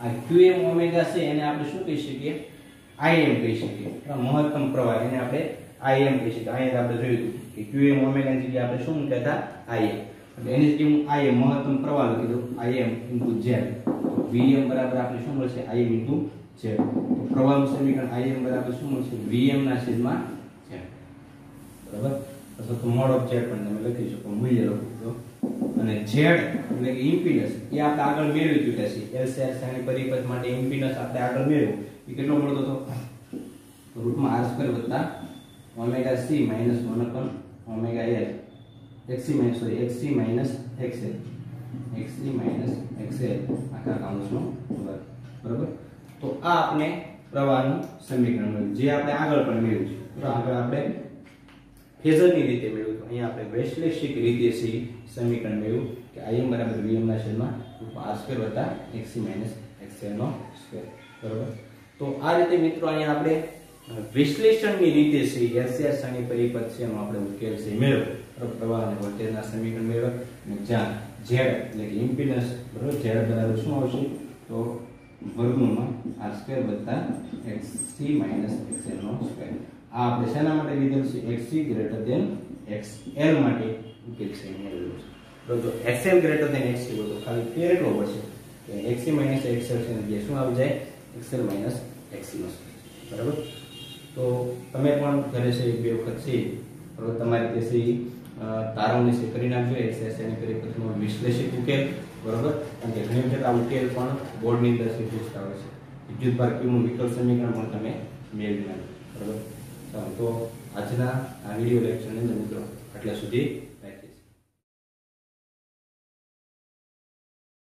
આ qm ઓમેગા છે, એને આપણે શું કહી શકીએ? Im કહી શકીએ. બરાબર? મહત્તમ પ્રવાહ, એને આપણે im કહી શકીએ. અહીંયા આપણે જોયું હતું કે qm ઓમેગા ની જગ્યાએ આપણે શું કહેતા im. એટલે એની જગ્યાએ હું im, મહત્તમ પ્રવાહ લખી દઉં. Im into z vm બરાબર આપણે શું મળશે? Im into z તો પ્રવાહનું સમીકરણ im બરાબર શું મળશે? Vm ના છેદમાં z બરાબર? અથવા તો મોડ ઓફ z પણ તમે લખી શકો, મૂલ્ય લખો તો અને z એટલે કે ઇમ્પિડન્સ, એ આપણે આગળ મેળવી ચૂક્યા છીએ. એલસીઆર શ્રેણી પરિપથ માટે ઇમ્પિડન્સ આપણે આગળ મેળવ્યો એ કેટલો મળતો હતો? રૂટમાં r સ્ક્વેર વત્તા ઓમેગા c માઇનસ 1 upon ઓમેગા l xc માઇનસ સોરી xc માઇનસ xl xc માઇનસ xl આખા કાઉન્સનો વર્ગ બરાબર? તો આ આપણે પ્રવાહનું સમીકરણ મળ્યું. જે આપણે આગળ પણ મેળવ્યું છે. તો આગળ આપણે ફેઝરની રીતે મેળવ્યું. તો અહીંયા આપણે વૈશ્લેષિક રીતે સી સમીકરણ મેળવ્યું કે આઈએમ બરાબર વીએમ ના છેદમાં આર સ્ક્વેર વત્તા એક્સી માઇનસ એક્સેલનો સ્ક્વેર બરાબર? તો આ રીતે મિત્રો અહીંયા આપણે વિશ્લેષણની રીતે છે એલસીઆર શ્રેણી પરિપથ છે એનો આપણે ઉકેલ છે મેળવ્યો. પ્રવાહ અને વોલ્ટેજના સમીકરણ મેળવ્યો. અને જ્યાં ઝેડ એટલે કે ઇમ્પિડન્સ બરાબર? ઝેડ બરાબર શું આવશે? તો વર્ગમૂળમાં r સ્ક્વેર વત્તા xc માઇનસ xl નો સ્ક્વેર આ આપણે શેના માટે લીધેલ છે xc ગ્રેટર એક્સ xl માટે ઉકેલ છે મેળવેલો છે બરાબર તો xl ગ્રેટર ધેન xc હોય તો ખાલી ફેર એટલો પડશે કે xc માઇનસ xl છે ને જે શું આવી જાય xl માઇનસ xc નો સ્ક્વેર બરાબર તો તમે પણ ઘરે છે બે વખત છે બરાબર તમારી તે છે અ, તારવણી છે કરી નાખજો એક્સરસાઇઝ એની કરી પ્રથમ વિશ્લેષિત ઉકેલ બરાબર? કારણ કે ઘણી વખત આ ઉકેલ પણ બોર્ડની અંદર છે આવે છે. વિદ્યુત ભારતીયનું વિકલ્પ સમીકરણ પણ તમે મેળવી નાખજો બરોબર? તો આજના આ વીડિયો લેક્ચરની મિત્રો, આટલા સુધી